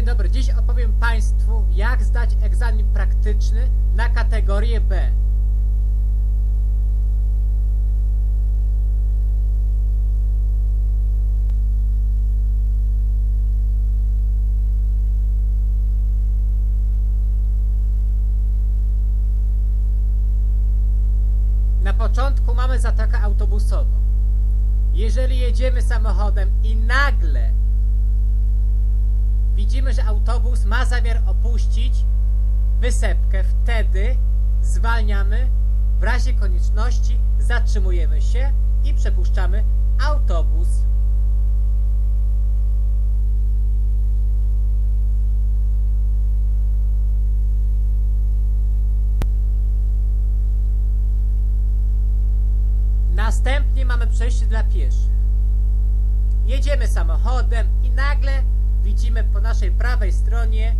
Dzień dobry, dziś opowiem Państwu jak zdać egzamin praktyczny na kategorię B. Na początku mamy zatokę autobusową. Jeżeli jedziemy samochodem i nagle widzimy, że autobus ma zamiar opuścić wysepkę, wtedy zwalniamy, w razie konieczności zatrzymujemy się i przepuszczamy autobus. Następnie mamy przejście dla pieszych. Jedziemy samochodem i nagle widzimy po naszej prawej stronie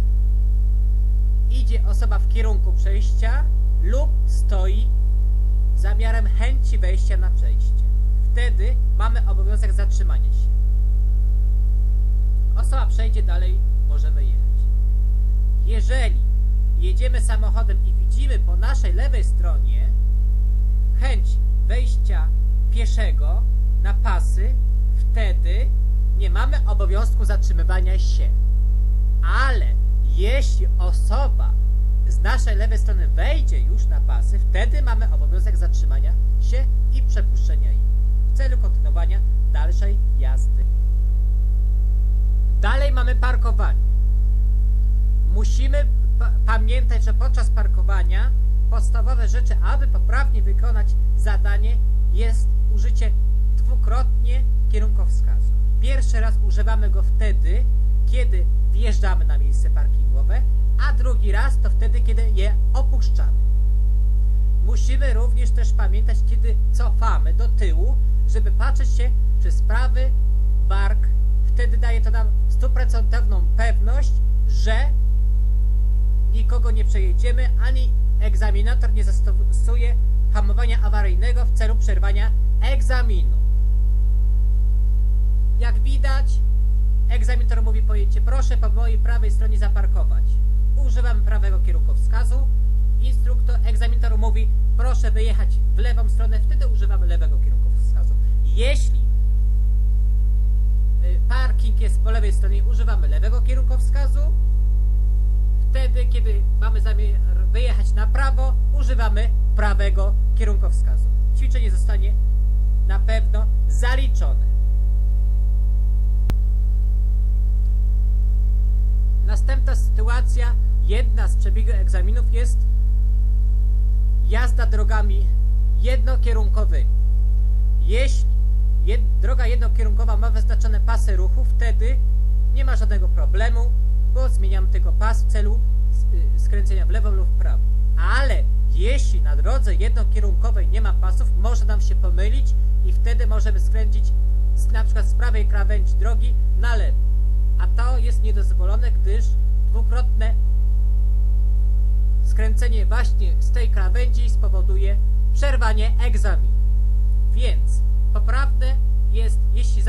idzie osoba w kierunku przejścia lub stoi zamiarem chęci wejścia na przejście. Wtedy mamy obowiązek zatrzymania się. Osoba przejdzie dalej, możemy jechać. Jeżeli jedziemy samochodem i widzimy po naszej lewej stronie chęć wejścia pieszego na pasy, wtedy nie mamy obowiązku zatrzymywania się. Ale jeśli osoba z naszej lewej strony wejdzie już na pasy, wtedy mamy obowiązek zatrzymania się i przepuszczenia jej w celu kontynuowania dalszej jazdy. Dalej mamy parkowanie. Musimy pa pamiętać, że podczas parkowania podstawowe rzeczy, aby poprawnie wykonać zadanie jest użycie dwukrotnie kierunkowskazu. Pierwszy raz używamy go wtedy, kiedy wjeżdżamy na miejsce parkingowe, a drugi raz to wtedy, kiedy je opuszczamy. Musimy również też pamiętać, kiedy cofamy do tyłu, żeby patrzeć się przez prawy bark. Wtedy daje to nam stuprocentową pewność, że nikogo nie przejedziemy, ani egzaminator nie zastosuje hamowania awaryjnego w celu przerwania egzaminu. Jak widać, egzaminator mówi pojęcie proszę po mojej prawej stronie zaparkować. Używam prawego kierunkowskazu. Instruktor, egzaminator mówi proszę wyjechać w lewą stronę, wtedy używamy lewego kierunkowskazu. Jeśli y, parking jest po lewej stronie, używamy lewego kierunkowskazu. Wtedy, kiedy mamy zamiar wyjechać na prawo, używamy prawego kierunkowskazu. Ćwiczenie zostanie na pewno zaliczone. Następna sytuacja, jedna z przebiegu egzaminów jest jazda drogami jednokierunkowymi. Jeśli jed, droga jednokierunkowa ma wyznaczone pasy ruchu, wtedy nie ma żadnego problemu, bo zmieniamy tylko pas w celu y, skręcenia w lewo lub w prawo. Ale jeśli na drodze jednokierunkowej nie ma pasów, może nam się pomylić i wtedy możemy skręcić z, na przykład z prawej krawędzi drogi na lewo. A to jest niedozwolone, gdyż dwukrotne skręcenie właśnie z tej krawędzi spowoduje przerwanie egzaminu. Więc poprawne jest, jeśli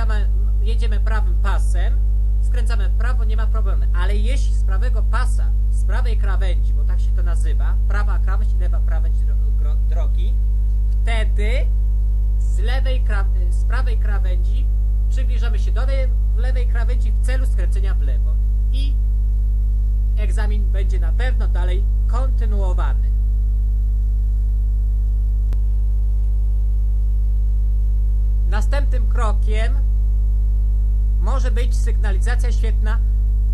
jedziemy prawym pasem, skręcamy w prawo, nie ma problemu. Ale jeśli z prawego pasa, z prawej krawędzi, bo tak się to nazywa, prawa krawędź i lewa krawędź drogi, wtedy z, lewej, z prawej krawędzi przybliżamy się do lewej krawędzi w celu skręcenia w lewo. I egzamin będzie na pewno dalej kontynuowany. Następnym krokiem może być sygnalizacja świetna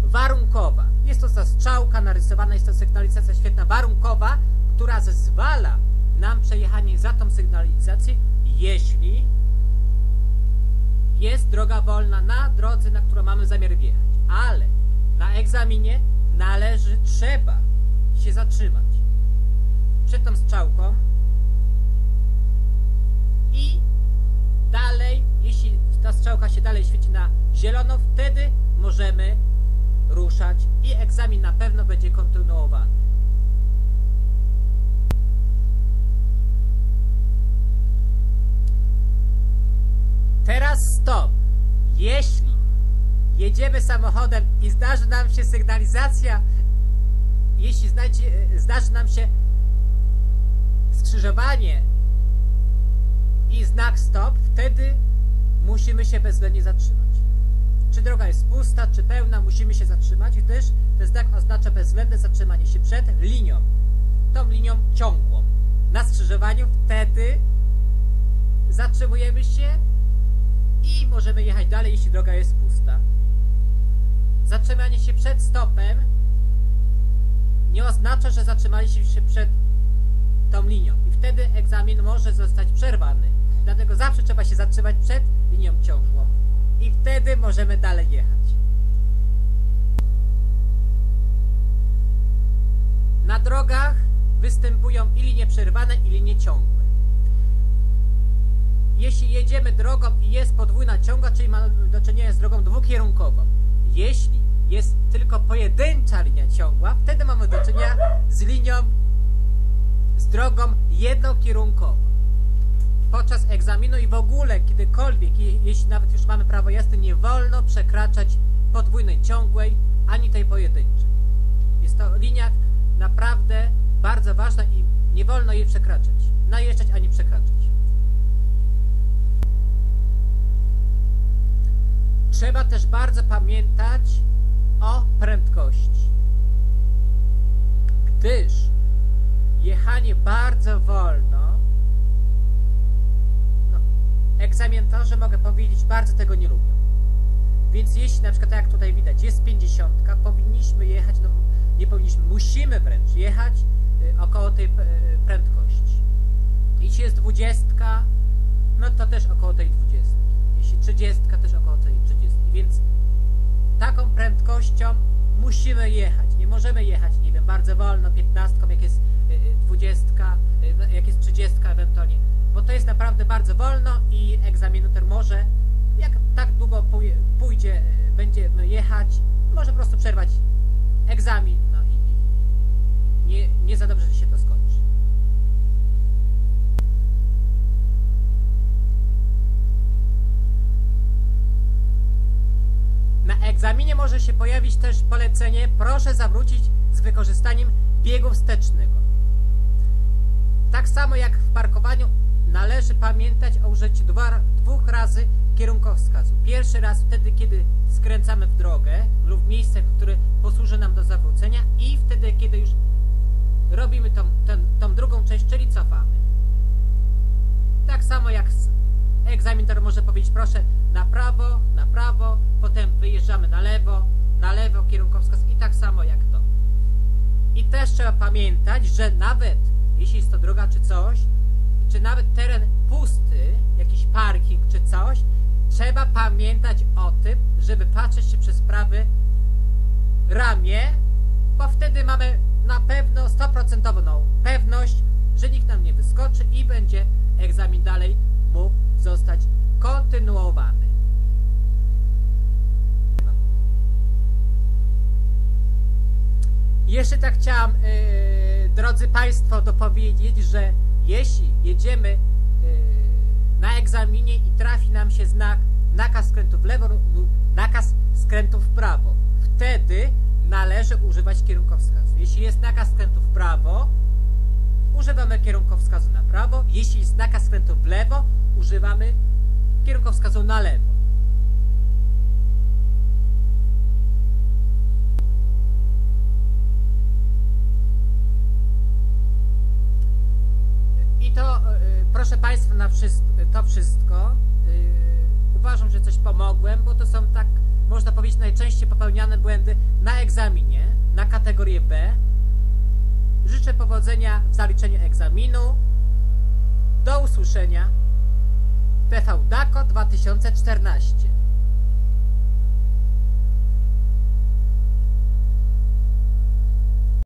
warunkowa. Jest to strzałka narysowana, jest to sygnalizacja świetna warunkowa, która zezwala nam przejechanie za tą sygnalizację, jeśli jest droga wolna na drodze, na którą mamy zamiar wjechać. Ale na egzaminie należy, trzeba się zatrzymać przed tą strzałką i dalej, jeśli ta strzałka się dalej świeci na zielono, wtedy możemy ruszać i egzamin na pewno będzie kontynuowany. Teraz stop. Jeśli jedziemy samochodem i zdarzy nam się sygnalizacja, jeśli znajdzie, zdarzy nam się skrzyżowanie i znak stop, wtedy musimy się bezwzględnie zatrzymać. Czy droga jest pusta, czy pełna, musimy się zatrzymać, gdyż ten znak oznacza bezwzględne zatrzymanie się przed linią, tą linią ciągłą. Na skrzyżowaniu wtedy zatrzymujemy się i możemy jechać dalej, jeśli droga jest pusta. Zatrzymanie się przed stopem nie oznacza, że zatrzymaliśmy się przed tą linią i wtedy egzamin może zostać przerwany. Dlatego zawsze trzeba się zatrzymać przed linią ciągłą i wtedy możemy dalej jechać. Na drogach występują i linie przerwane, i linie ciągłe. Jeśli jedziemy drogą i jest podwójna ciąga, czyli mamy do czynienia z drogą dwukierunkową. Jeśli jest tylko pojedyncza linia ciągła, wtedy mamy do czynienia z linią, z drogą jednokierunkową. Podczas egzaminu i w ogóle kiedykolwiek, jeśli nawet już mamy prawo jazdy, nie wolno przekraczać podwójnej ciągłej, ani tej pojedynczej. Jest to linia naprawdę bardzo ważna i nie wolno jej przekraczać. Najeżdżać ani przekraczać. Trzeba też bardzo pamiętać o prędkości. Gdyż jechanie bardzo wolno, no, egzaminatorzy, mogę powiedzieć, bardzo tego nie lubią. Więc jeśli na przykład, tak jak tutaj widać, jest 50, powinniśmy jechać, no nie powinniśmy, musimy wręcz jechać y, około tej y, prędkości. Jeśli jest 20, no to też około tej 20. Jeśli 30, też około tej 30. Więc taką prędkością musimy jechać. Nie możemy jechać, nie wiem, bardzo wolno, 15, jak jest 20, y, no, jak jest 30 ewentualnie, bo to jest naprawdę bardzo wolno i egzaminator może, jak tak długo pójdzie, będziemy jechać, może po prostu przerwać egzamin, no i, i nie, nie za dobrze się egzaminie może się pojawić też polecenie proszę zawrócić z wykorzystaniem biegu wstecznego. Tak samo jak w parkowaniu należy pamiętać o użyciu dwa, dwóch razy kierunkowskazu. Pierwszy raz wtedy, kiedy skręcamy w drogę lub miejsce, które posłuży nam do zawrócenia i wtedy, kiedy już robimy tą, ten, tą drugą część, czyli cofamy. Tak samo jak egzaminator może powiedzieć, proszę na prawo, na prawo, potem wyjeżdżamy na lewo, na lewo, kierunkowskaz i tak samo jak to. I też trzeba pamiętać, że nawet jeśli jest to droga czy coś, czy nawet teren pusty, jakiś parking czy coś, trzeba pamiętać o tym, żeby patrzeć się przez prawy ramię, bo wtedy mamy na pewno 100% pewność, że nikt nam nie wyskoczy i będzie egzamin dalej mógł zostać kontynuowany. Jeszcze tak chciałam, yy, drodzy Państwo, dopowiedzieć, że jeśli jedziemy yy, na egzaminie i trafi nam się znak nakaz skrętu w lewo lub nakaz skrętu w prawo, wtedy należy używać kierunkowskazu. Jeśli jest nakaz skrętu w prawo, używamy kierunkowskazu na prawo. Jeśli jest nakaz skrętu w lewo, używamy kierunkowskazu na lewo. I to, yy, proszę Państwa, na wszystko, to wszystko. Yy, uważam, że coś pomogłem, bo to są tak, można powiedzieć, najczęściej popełniane błędy na egzaminie, na kategorię B. Życzę powodzenia w zaliczeniu egzaminu. Do usłyszenia. TV DACO 2014